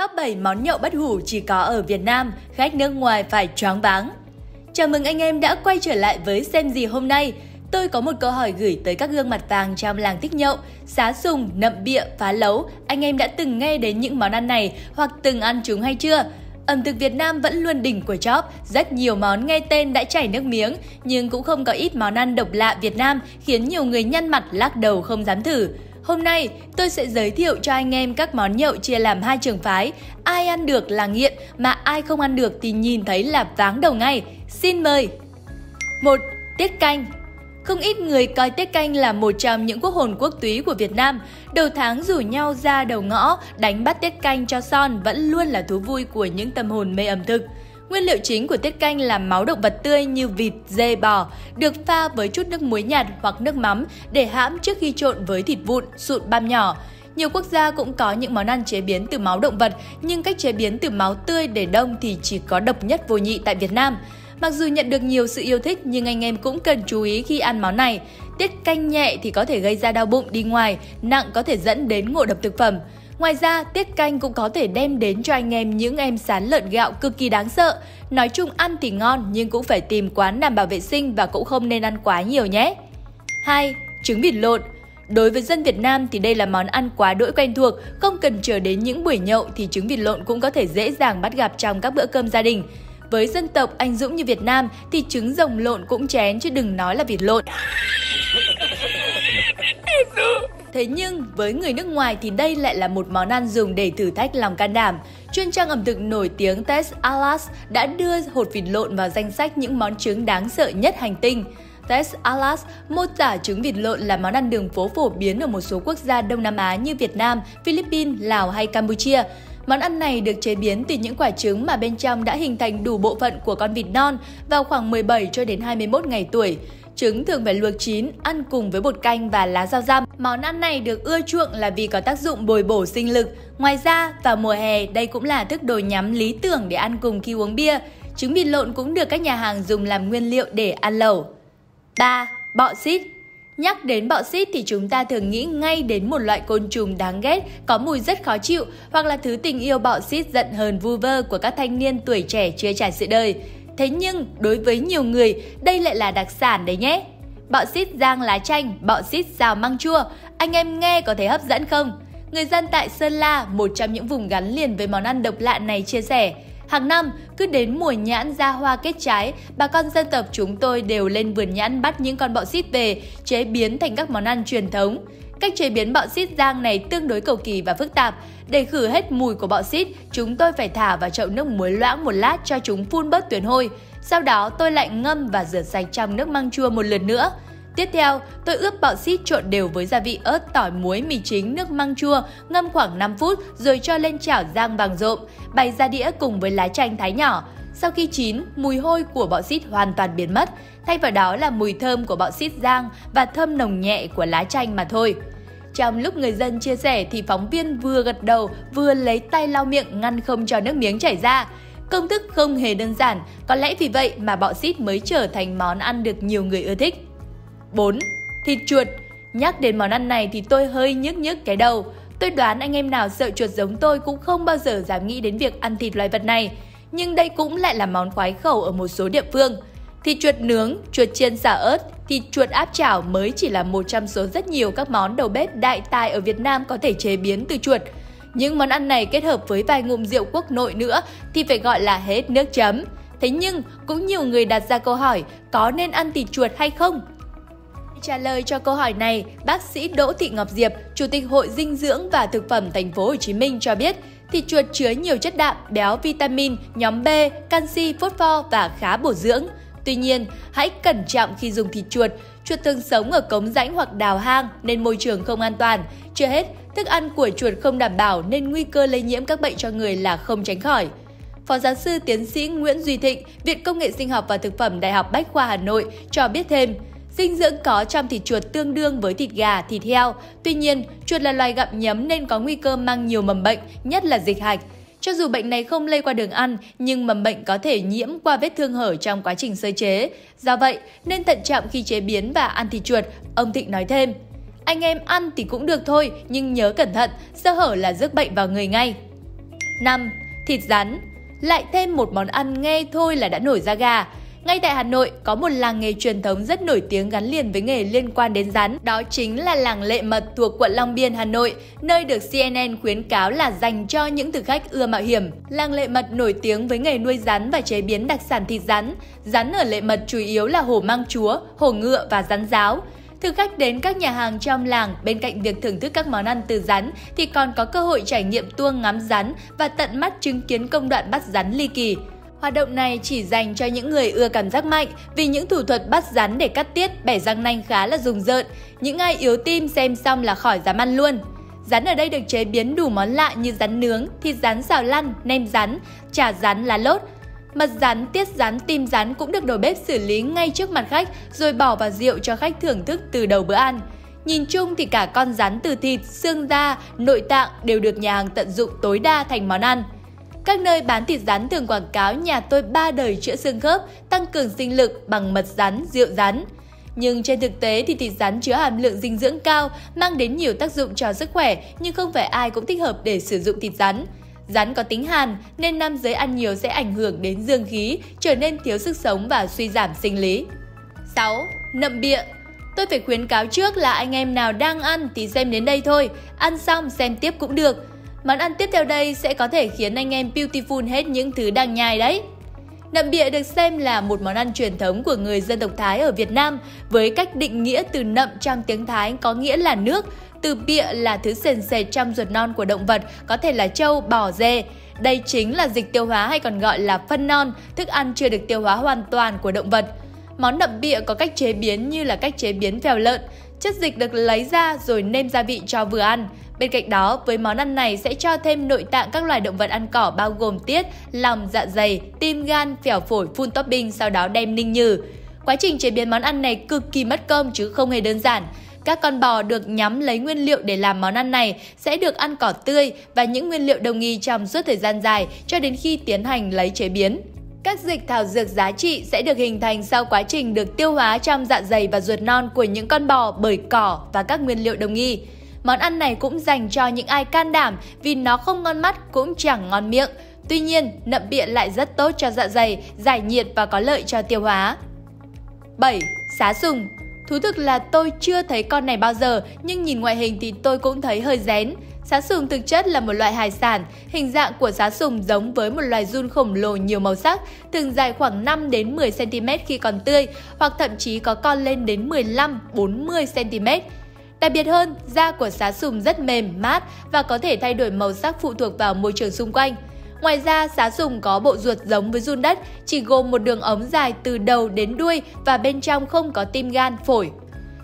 Top 7 món nhậu bất hủ chỉ có ở Việt Nam, khách nước ngoài phải choáng váng. Chào mừng anh em đã quay trở lại với Xem gì hôm nay. Tôi có một câu hỏi gửi tới các gương mặt vàng trong làng thích nhậu. Xá sùng, nậm bịa, phá lấu, anh em đã từng nghe đến những món ăn này hoặc từng ăn chúng hay chưa? Ẩm thực Việt Nam vẫn luôn đỉnh của chóp, rất nhiều món nghe tên đã chảy nước miếng, nhưng cũng không có ít món ăn độc lạ Việt Nam khiến nhiều người nhăn mặt lắc đầu không dám thử. Hôm nay, tôi sẽ giới thiệu cho anh em các món nhậu chia làm hai trường phái. Ai ăn được là nghiện, mà ai không ăn được thì nhìn thấy là váng đầu ngay. Xin mời! 1. Tiết canh không ít người coi Tết Canh là một trong những quốc hồn quốc túy của Việt Nam. Đầu tháng rủ nhau ra đầu ngõ, đánh bắt Tết Canh cho son vẫn luôn là thú vui của những tâm hồn mê ẩm thực. Nguyên liệu chính của tiết canh là máu động vật tươi như vịt, dê, bò, được pha với chút nước muối nhạt hoặc nước mắm để hãm trước khi trộn với thịt vụn, sụn băm nhỏ. Nhiều quốc gia cũng có những món ăn chế biến từ máu động vật, nhưng cách chế biến từ máu tươi để đông thì chỉ có độc nhất vô nhị tại Việt Nam. Mặc dù nhận được nhiều sự yêu thích nhưng anh em cũng cần chú ý khi ăn món này. Tiết canh nhẹ thì có thể gây ra đau bụng đi ngoài, nặng có thể dẫn đến ngộ độc thực phẩm. Ngoài ra, tiết canh cũng có thể đem đến cho anh em những em sán lợn gạo cực kỳ đáng sợ. Nói chung ăn thì ngon nhưng cũng phải tìm quán đảm bảo vệ sinh và cũng không nên ăn quá nhiều nhé. 2. Trứng vịt lộn Đối với dân Việt Nam thì đây là món ăn quá đỗi quen thuộc, không cần chờ đến những buổi nhậu thì trứng vịt lộn cũng có thể dễ dàng bắt gặp trong các bữa cơm gia đình. Với dân tộc anh dũng như Việt Nam thì trứng rồng lộn cũng chén chứ đừng nói là vịt lộn. Thế nhưng với người nước ngoài thì đây lại là một món ăn dùng để thử thách lòng can đảm. Chuyên trang ẩm thực nổi tiếng Tess Alas đã đưa hột vịt lộn vào danh sách những món trứng đáng sợ nhất hành tinh. Tess Alas mô tả trứng vịt lộn là món ăn đường phố phổ biến ở một số quốc gia Đông Nam Á như Việt Nam, Philippines, Lào hay Campuchia. Món ăn này được chế biến từ những quả trứng mà bên trong đã hình thành đủ bộ phận của con vịt non vào khoảng 17 cho đến 21 ngày tuổi. Trứng thường phải luộc chín, ăn cùng với bột canh và lá rau răm. Món ăn này được ưa chuộng là vì có tác dụng bồi bổ sinh lực. Ngoài ra, vào mùa hè, đây cũng là thức đồ nhắm lý tưởng để ăn cùng khi uống bia. Trứng vịt lộn cũng được các nhà hàng dùng làm nguyên liệu để ăn lẩu. 3. Bọ xít Nhắc đến bọ xít thì chúng ta thường nghĩ ngay đến một loại côn trùng đáng ghét, có mùi rất khó chịu hoặc là thứ tình yêu bọ xít giận hờn vu vơ của các thanh niên tuổi trẻ chưa trải sự đời. Thế nhưng, đối với nhiều người, đây lại là đặc sản đấy nhé. Bọ xít rang lá chanh, bọ xít xào măng chua, anh em nghe có thấy hấp dẫn không? Người dân tại Sơn La, một trong những vùng gắn liền với món ăn độc lạ này chia sẻ, Hàng năm, cứ đến mùa nhãn ra hoa kết trái, bà con dân tộc chúng tôi đều lên vườn nhãn bắt những con bọ xít về, chế biến thành các món ăn truyền thống. Cách chế biến bọ xít rang này tương đối cầu kỳ và phức tạp. Để khử hết mùi của bọ xít, chúng tôi phải thả vào chậu nước muối loãng một lát cho chúng phun bớt tuyến hôi. Sau đó tôi lại ngâm và rửa sạch trong nước măng chua một lần nữa. Tiếp theo, tôi ướp bọ xít trộn đều với gia vị ớt, tỏi, muối, mì chính, nước măng chua, ngâm khoảng 5 phút rồi cho lên chảo rang vàng rộm, bày ra đĩa cùng với lá chanh thái nhỏ. Sau khi chín, mùi hôi của bọ xít hoàn toàn biến mất, thay vào đó là mùi thơm của bọ xít rang và thơm nồng nhẹ của lá chanh mà thôi. Trong lúc người dân chia sẻ thì phóng viên vừa gật đầu vừa lấy tay lau miệng ngăn không cho nước miếng chảy ra. Công thức không hề đơn giản, có lẽ vì vậy mà bọ xít mới trở thành món ăn được nhiều người ưa thích. 4. Thịt chuột Nhắc đến món ăn này thì tôi hơi nhức nhức cái đầu. Tôi đoán anh em nào sợ chuột giống tôi cũng không bao giờ dám nghĩ đến việc ăn thịt loài vật này. Nhưng đây cũng lại là món khoái khẩu ở một số địa phương. Thịt chuột nướng, chuột chiên xả ớt, thịt chuột áp chảo mới chỉ là một trong số rất nhiều các món đầu bếp đại tài ở Việt Nam có thể chế biến từ chuột. Những món ăn này kết hợp với vài ngụm rượu quốc nội nữa thì phải gọi là hết nước chấm. Thế nhưng cũng nhiều người đặt ra câu hỏi có nên ăn thịt chuột hay không? Trả lời cho câu hỏi này, bác sĩ Đỗ Thị Ngọc Diệp, Chủ tịch Hội Dinh dưỡng và Thực phẩm Thành phố Hồ Chí Minh cho biết, thịt chuột chứa nhiều chất đạm, béo, vitamin, nhóm B, canxi, phốt pho và khá bổ dưỡng. Tuy nhiên, hãy cẩn trọng khi dùng thịt chuột. Chuột thường sống ở cống rãnh hoặc đào hang nên môi trường không an toàn. Chưa hết, thức ăn của chuột không đảm bảo nên nguy cơ lây nhiễm các bệnh cho người là không tránh khỏi. Phó giáo sư tiến sĩ Nguyễn Duy Thịnh, Viện Công nghệ Sinh học và Thực phẩm Đại học Bách khoa Hà Nội cho biết thêm, Dinh dưỡng có trong thịt chuột tương đương với thịt gà, thịt heo. Tuy nhiên, chuột là loài gặm nhấm nên có nguy cơ mang nhiều mầm bệnh, nhất là dịch hạch. Cho dù bệnh này không lây qua đường ăn, nhưng mầm bệnh có thể nhiễm qua vết thương hở trong quá trình sơ chế. Do vậy, nên thận trọng khi chế biến và ăn thịt chuột, ông Thịnh nói thêm. Anh em ăn thì cũng được thôi, nhưng nhớ cẩn thận, sơ hở là rước bệnh vào người ngay. 5. Thịt rắn Lại thêm một món ăn nghe thôi là đã nổi da gà. Ngay tại Hà Nội, có một làng nghề truyền thống rất nổi tiếng gắn liền với nghề liên quan đến rắn. Đó chính là làng Lệ Mật thuộc quận Long Biên, Hà Nội, nơi được CNN khuyến cáo là dành cho những thực khách ưa mạo hiểm. Làng Lệ Mật nổi tiếng với nghề nuôi rắn và chế biến đặc sản thịt rắn. Rắn ở Lệ Mật chủ yếu là hổ mang chúa, hổ ngựa và rắn giáo. Thực khách đến các nhà hàng trong làng, bên cạnh việc thưởng thức các món ăn từ rắn thì còn có cơ hội trải nghiệm tour ngắm rắn và tận mắt chứng kiến công đoạn bắt rắn ly kỳ. Hoạt động này chỉ dành cho những người ưa cảm giác mạnh vì những thủ thuật bắt rắn để cắt tiết, bẻ răng nanh khá là rùng rợn. Những ai yếu tim xem xong là khỏi dám ăn luôn. Rắn ở đây được chế biến đủ món lạ như rắn nướng, thịt rắn xào lăn, nem rắn, chả rắn lá lốt. Mật rắn, tiết rắn, tim rắn cũng được đầu bếp xử lý ngay trước mặt khách rồi bỏ vào rượu cho khách thưởng thức từ đầu bữa ăn. Nhìn chung thì cả con rắn từ thịt, xương da, nội tạng đều được nhà hàng tận dụng tối đa thành món ăn. Các nơi bán thịt rắn thường quảng cáo nhà tôi ba đời chữa xương khớp, tăng cường sinh lực bằng mật rắn, rượu rắn. Nhưng trên thực tế thì thịt rắn chứa hàm lượng dinh dưỡng cao, mang đến nhiều tác dụng cho sức khỏe, nhưng không phải ai cũng thích hợp để sử dụng thịt rắn. Rắn có tính hàn nên nam giới ăn nhiều sẽ ảnh hưởng đến dương khí, trở nên thiếu sức sống và suy giảm sinh lý. 6. Nậm bịa Tôi phải khuyến cáo trước là anh em nào đang ăn thì xem đến đây thôi, ăn xong xem tiếp cũng được. Món ăn tiếp theo đây sẽ có thể khiến anh em beautiful hết những thứ đang nhai đấy. Nậm bịa được xem là một món ăn truyền thống của người dân tộc Thái ở Việt Nam với cách định nghĩa từ nậm trong tiếng Thái có nghĩa là nước, từ bịa là thứ sền sệt trong ruột non của động vật, có thể là trâu, bò, dê. Đây chính là dịch tiêu hóa hay còn gọi là phân non, thức ăn chưa được tiêu hóa hoàn toàn của động vật. Món nậm bịa có cách chế biến như là cách chế biến phèo lợn. Chất dịch được lấy ra rồi nêm gia vị cho vừa ăn. Bên cạnh đó, với món ăn này sẽ cho thêm nội tạng các loài động vật ăn cỏ bao gồm tiết, lòng, dạ dày, tim gan, phèo phổi, phun topping sau đó đem ninh nhừ. Quá trình chế biến món ăn này cực kỳ mất công chứ không hề đơn giản. Các con bò được nhắm lấy nguyên liệu để làm món ăn này sẽ được ăn cỏ tươi và những nguyên liệu đồng nghi trong suốt thời gian dài cho đến khi tiến hành lấy chế biến. Các dịch thảo dược giá trị sẽ được hình thành sau quá trình được tiêu hóa trong dạ dày và ruột non của những con bò bởi cỏ và các nguyên liệu đồng nghi. Món ăn này cũng dành cho những ai can đảm vì nó không ngon mắt cũng chẳng ngon miệng. Tuy nhiên, nậm bịa lại rất tốt cho dạ dày, giải nhiệt và có lợi cho tiêu hóa. 7. Xá sùng Thú thực là tôi chưa thấy con này bao giờ, nhưng nhìn ngoại hình thì tôi cũng thấy hơi rén. Xá sùng thực chất là một loại hải sản, hình dạng của xá sùng giống với một loài giun khổng lồ nhiều màu sắc, thường dài khoảng 5 đến 10 cm khi còn tươi, hoặc thậm chí có con lên đến 15 40 cm. Đặc biệt hơn, da của xá sùng rất mềm, mát và có thể thay đổi màu sắc phụ thuộc vào môi trường xung quanh. Ngoài ra, xá sùng có bộ ruột giống với run đất, chỉ gồm một đường ống dài từ đầu đến đuôi và bên trong không có tim gan, phổi.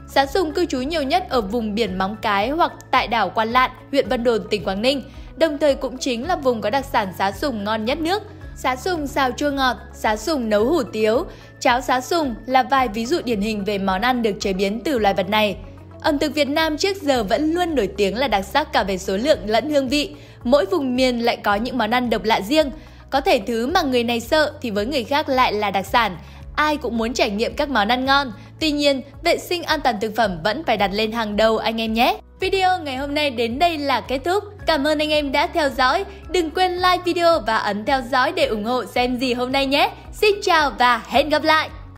Xá sùng cư trú nhiều nhất ở vùng biển Móng Cái hoặc tại đảo Quan Lạn, huyện Vân Đồn, tỉnh Quảng Ninh. Đồng thời cũng chính là vùng có đặc sản xá sùng ngon nhất nước. Xá sùng xào chua ngọt, xá sùng nấu hủ tiếu, cháo xá sùng là vài ví dụ điển hình về món ăn được chế biến từ loài vật này. Ẩm thực Việt Nam trước giờ vẫn luôn nổi tiếng là đặc sắc cả về số lượng lẫn hương vị. Mỗi vùng miền lại có những món ăn độc lạ riêng. Có thể thứ mà người này sợ thì với người khác lại là đặc sản. Ai cũng muốn trải nghiệm các món ăn ngon. Tuy nhiên, vệ sinh an toàn thực phẩm vẫn phải đặt lên hàng đầu anh em nhé. Video ngày hôm nay đến đây là kết thúc. Cảm ơn anh em đã theo dõi. Đừng quên like video và ấn theo dõi để ủng hộ xem gì hôm nay nhé. Xin chào và hẹn gặp lại!